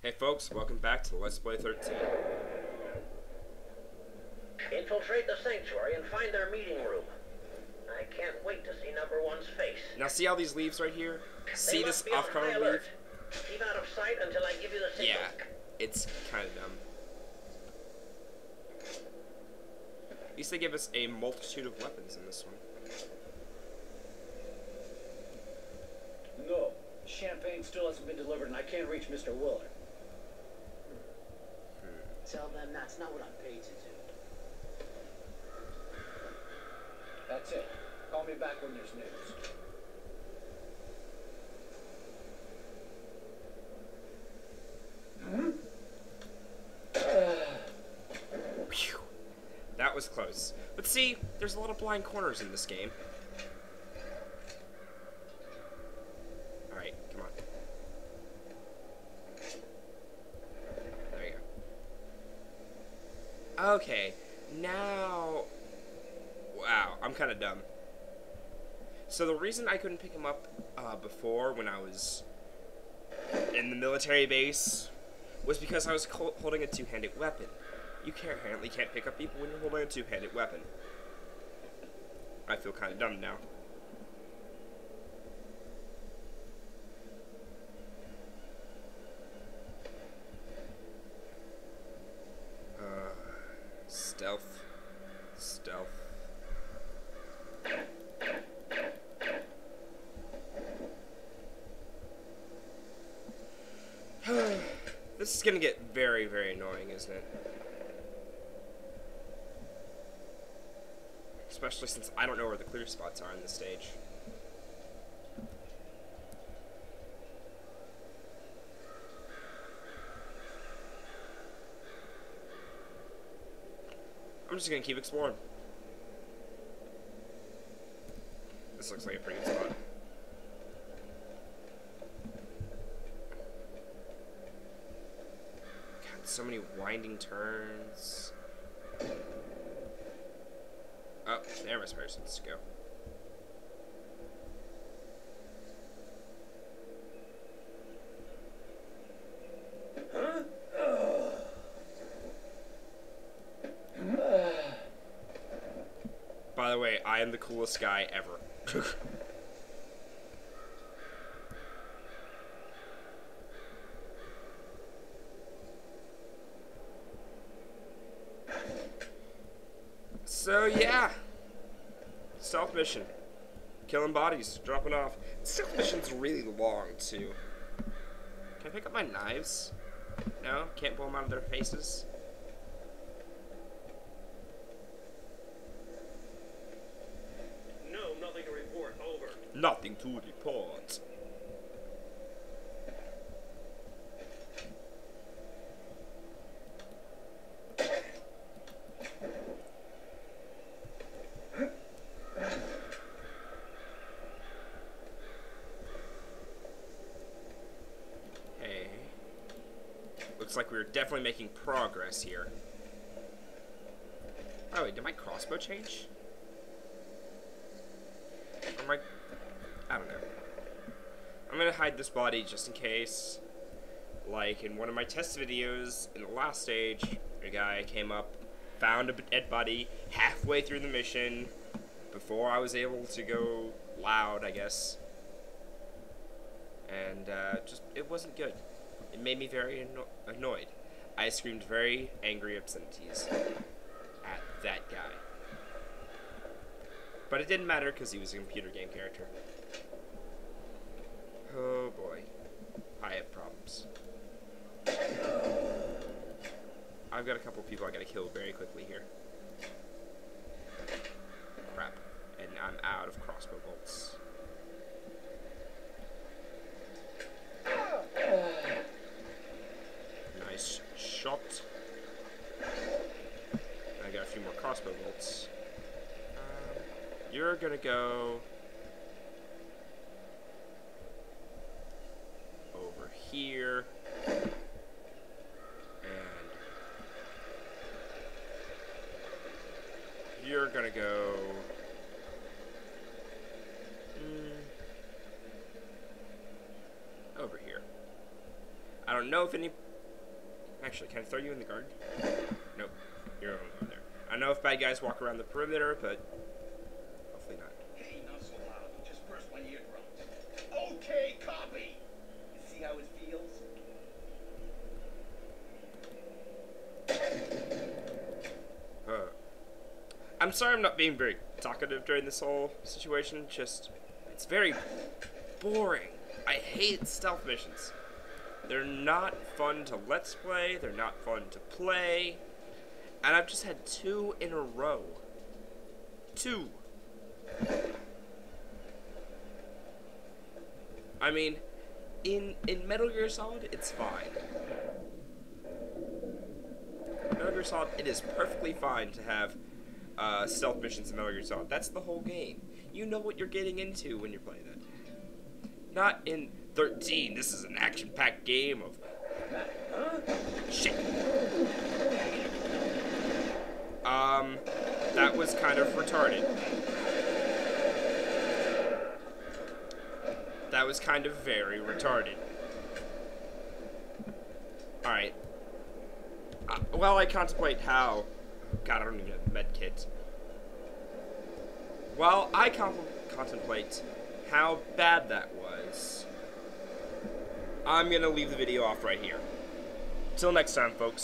Hey folks, welcome back to Let's Play 13. Infiltrate the sanctuary and find their meeting room. I can't wait to see number one's face. Now see all these leaves right here? See this must be on off-color leaf? alert. Keep out of sight until I give you the signal. Yeah, it's kind of dumb. At least they give us a multitude of weapons in this one. No. Champagne still hasn't been delivered, and I can't reach Mr. Willard. Tell them that's not what I'm paid to do. That's it. Call me back when there's news. Phew. That was close. But see, there's a lot of blind corners in this game. Alright, come on. There you go. Okay, now... Wow, I'm kind of dumb. So the reason I couldn't pick him up uh, before when I was in the military base was because I was holding a two-handed weapon. You can't, apparently can't pick up people when you're holding a two-handed weapon. I feel kind of dumb now. Uh, stealth. Stealth. this is gonna get very, very annoying, isn't it? Especially since I don't know where the clear spots are in this stage. I'm just gonna keep exploring. This looks like a pretty good spot. God, so many winding turns. Oh, there was persons to go. I am the coolest guy ever. so yeah. Stealth mission. Killing bodies, dropping off. Stealth mission's really long too. Can I pick up my knives? No? Can't pull them out of their faces? No, nothing to report. Over. Nothing to report. Hey. Looks like we're definitely making progress here. Oh wait, did my crossbow change? Or my I don't know. I'm gonna hide this body just in case. Like in one of my test videos, in the last stage, a guy came up, found a dead body halfway through the mission, before I was able to go loud, I guess. And uh, just, it wasn't good. It made me very anno- annoyed. I screamed very angry obscenities at that guy. But it didn't matter because he was a computer game character. Boy. I have problems. I've got a couple people I gotta kill very quickly here. Crap. And I'm out of crossbow bolts. Nice shot. I got a few more crossbow bolts. Um, you're gonna go over here and you're gonna go mm, over here. I don't know if any Actually, can I throw you in the garden? Nope. You're over there. I know if bad guys walk around the perimeter, but hopefully not. Not so loud. You just burst my eardrums. Okay, copy. You see how it feels? Uh, I'm sorry I'm not being very talkative during this whole situation. Just, it's very boring. I hate stealth missions. They're not fun to let's play, they're not fun to play. And I've just had two in a row. Two. I mean, in in Metal Gear Solid, it's fine. Metal Gear Solid, it is perfectly fine to have uh, stealth missions in Metal Gear Solid. That's the whole game. You know what you're getting into when you're playing that. Not in 13. This is an action-packed game of shit. Um, that was kind of retarded. That was kind of very retarded. Alright. Uh, while I contemplate how... God, I don't even have a med kit. While I contemplate how bad that was, I'm gonna leave the video off right here. Till next time, folks.